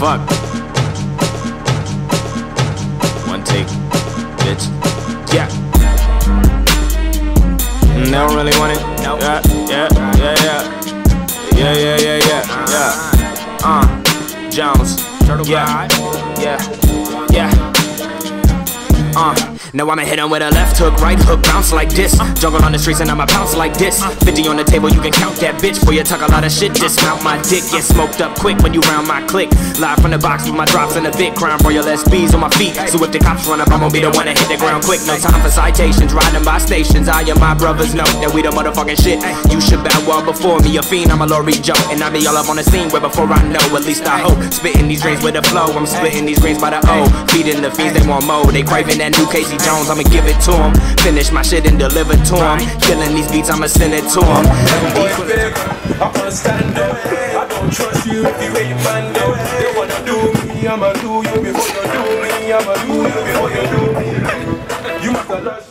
fuck. One take, bitch. Yeah. They don't really want it. Yeah, yeah, yeah, yeah. Yeah, yeah, yeah, yeah, yeah. Uh, Jones. Yeah, yeah. Now I'ma hit him with a left hook, right hook, bounce like this. Jungle on the streets and I'ma pounce like this. 50 on the table, you can count that bitch. Boy, you talk a lot of shit, dismount my dick. Get smoked up quick when you round my click. Live from the box with my drops in the Vic. Crime royal SBs on my feet. So if the cops run up, I'm gonna be the one to hit the ground quick. No time for citations, riding by stations. I and my brothers know that we the motherfucking shit. You should bow well before me, a fiend. I'm a Lori Joe, and I be all up on the scene where before I know, at least I hope. Spitting these dreams with a flow, I'm splitting these greens by the O. Feeding the fiends, they want more. They craving that new Casey Jones, I'ma give it to him. Finish my shit and deliver to him. Killing these beats, I'ma send it to him. I'm gonna stand up. I don't trust you if you ain't man up. They wanna do me, I'ma do you before you do me. I'ma do you before you do me. You must have lost